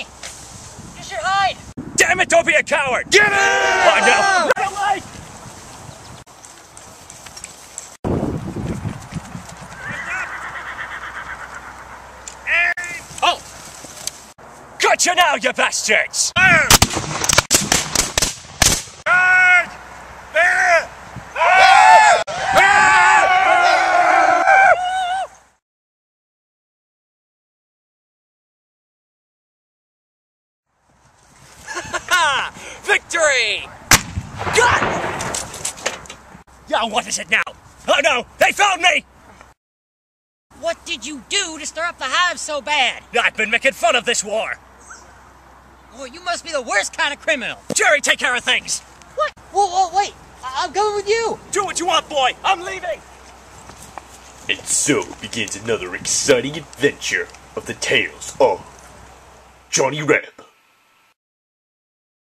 away! You should hide! Damn it, don't be a coward! Get it! Come on now! Oh! Gotcha oh. now, you bastards! Victory! God! Yeah, what is it now? Oh no, they found me! What did you do to stir up the hive so bad? I've been making fun of this war. Well, you must be the worst kind of criminal. Jerry, take care of things. What? Whoa, whoa, wait. I- I'm going with you. Do what you want, boy. I'm leaving. And so begins another exciting adventure of the tales of Johnny Reb.